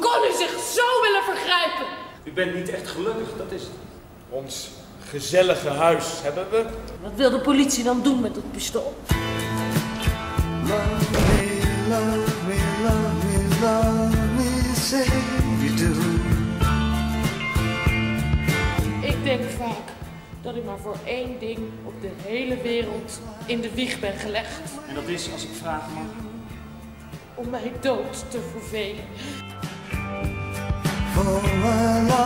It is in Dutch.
kon u zich zo willen vergrijpen? U bent niet echt gelukkig, dat is het. Ons gezellige huis hebben we. Wat wil de politie dan doen met dat pistool? Love me, love me, love me, love me, say you do. Ik denk vaak dat ik maar voor één ding op de hele wereld in de wieg ben gelegd. En dat is, als ik vragen mag, Om mij dood te vervelen. For my love is like